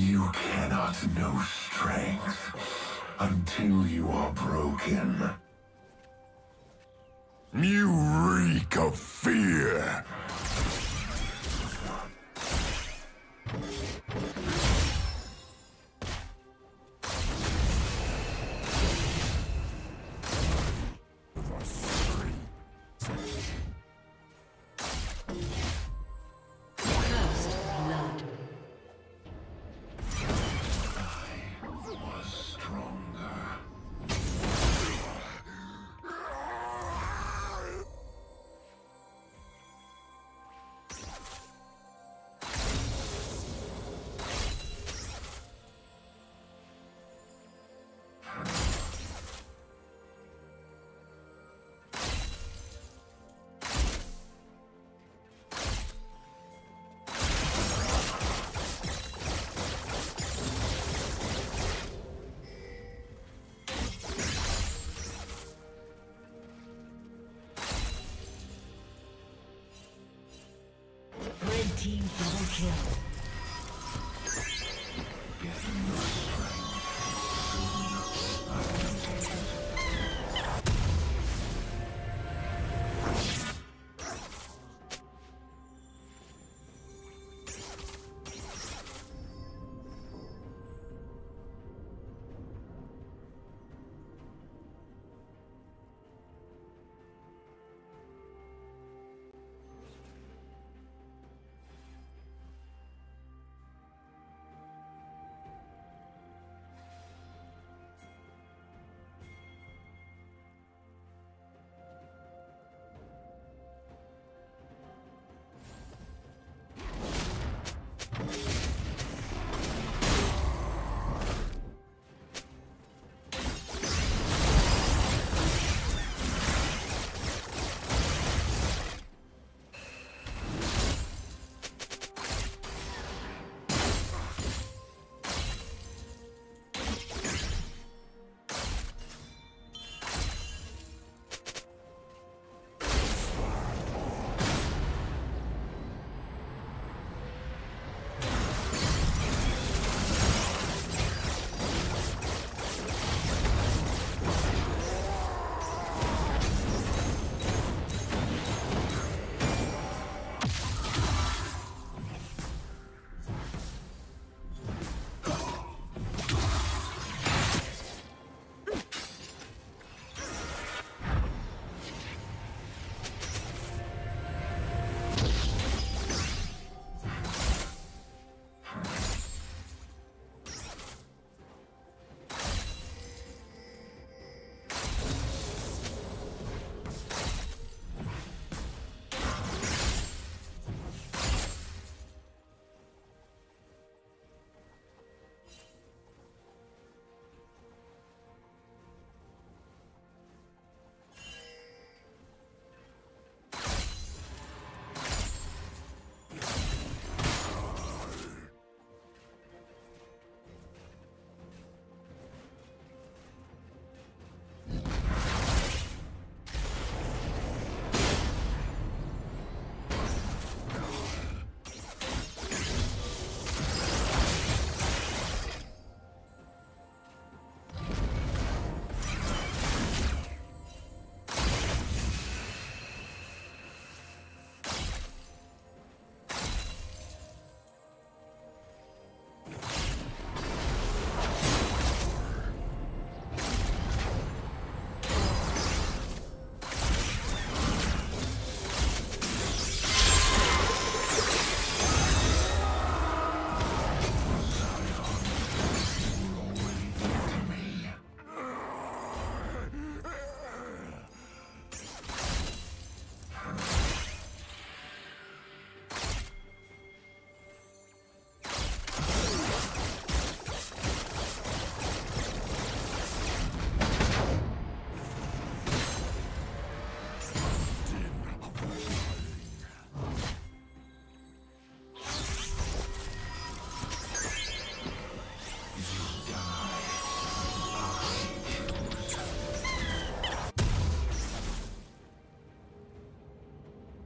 You cannot know strength until you are broken. You reek of fear! Team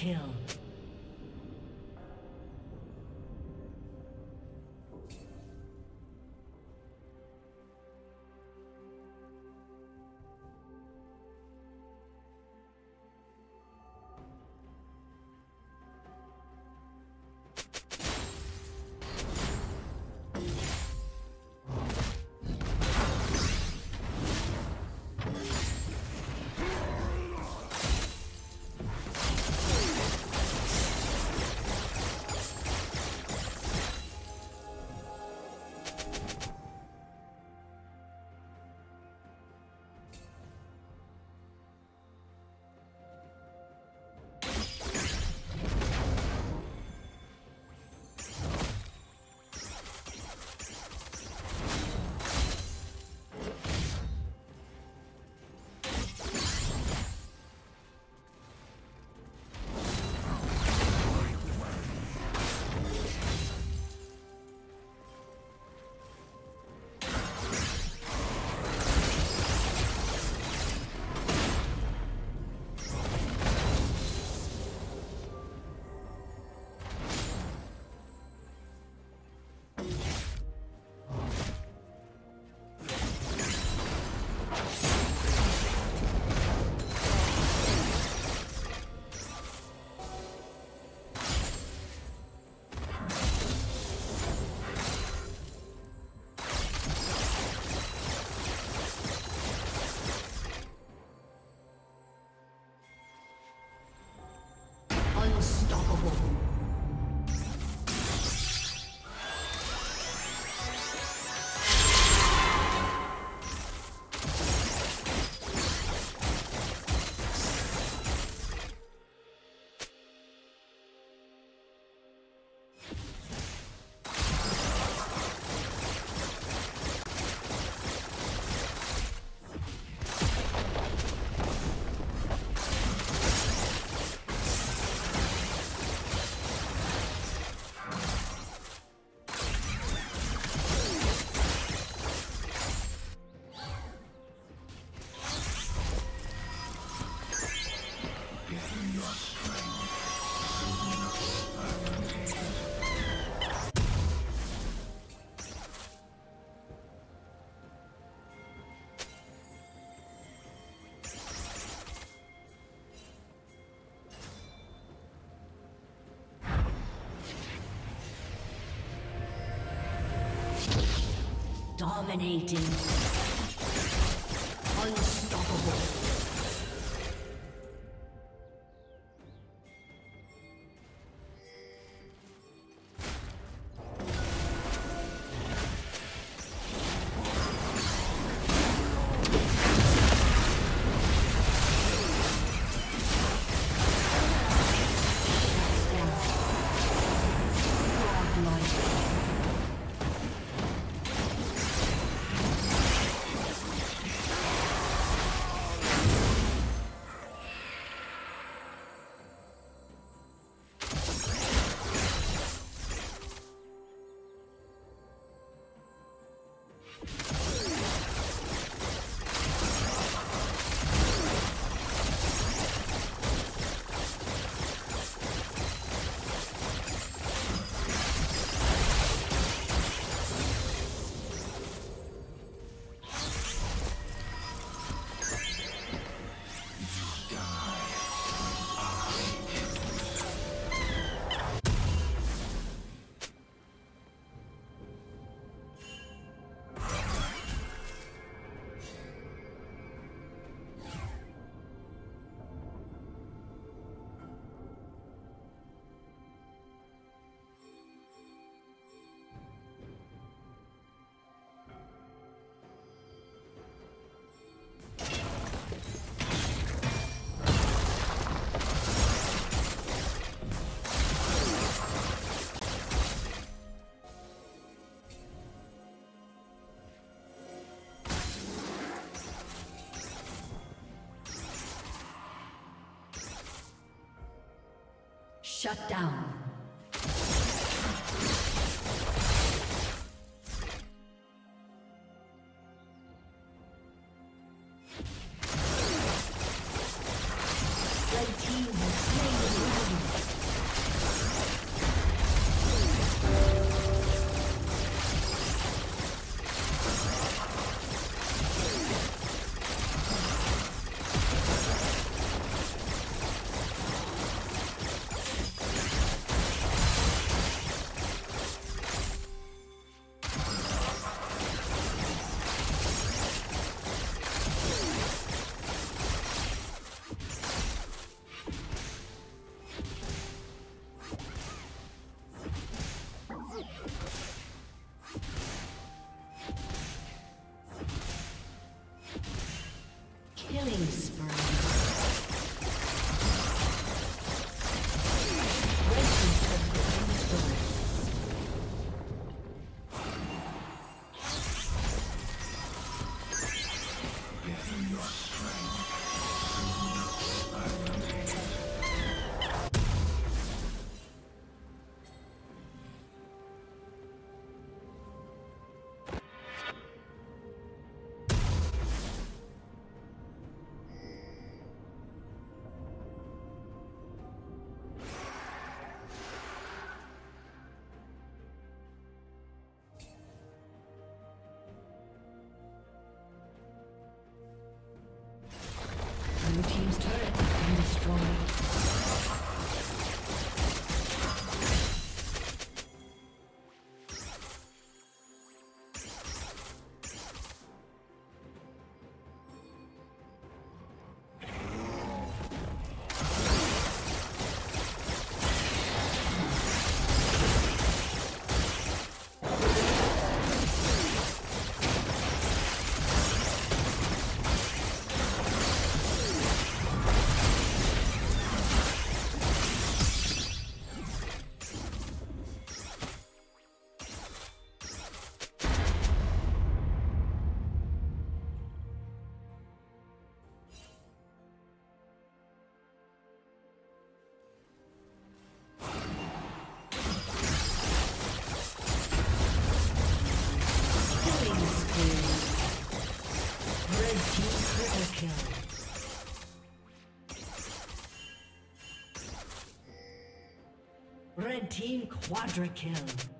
Kill. Dominating. Shut down. Killing Red team quadra kill.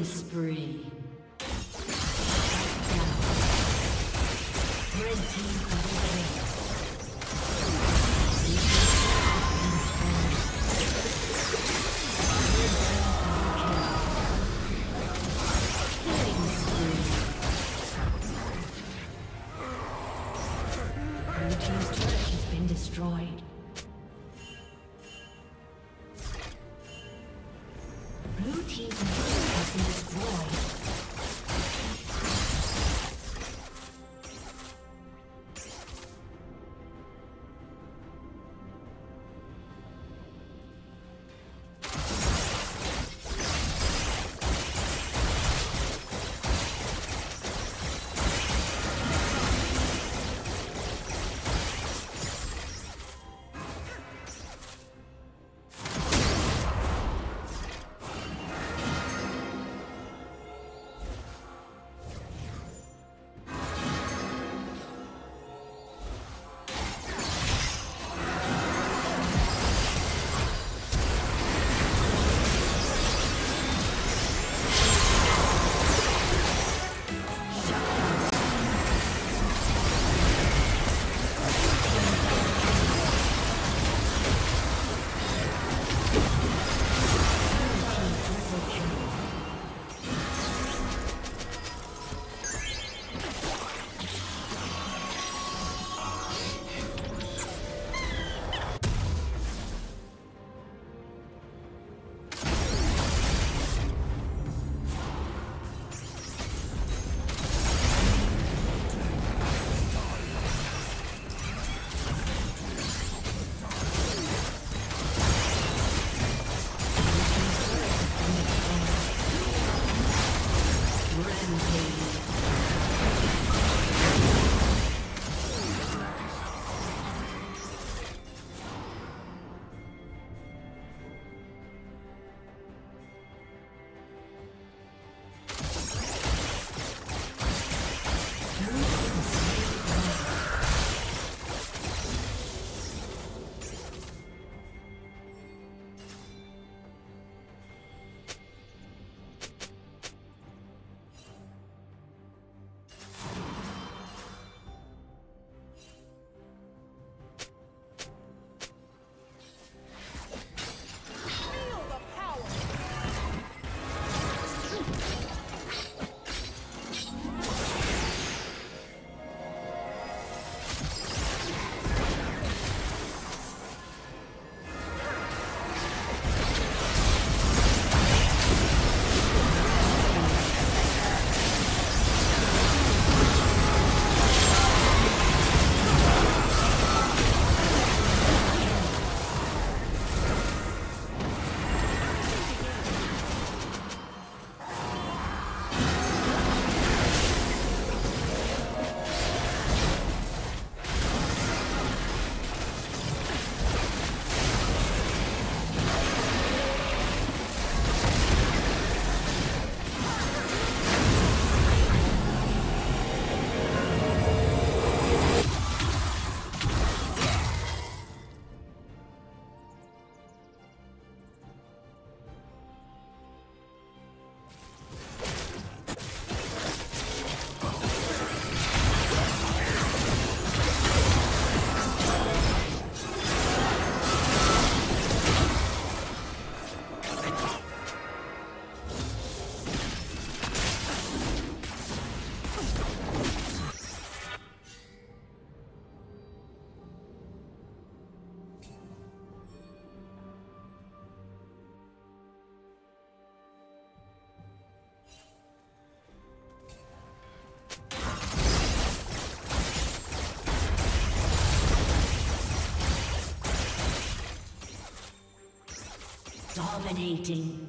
Killing spree. Dominating.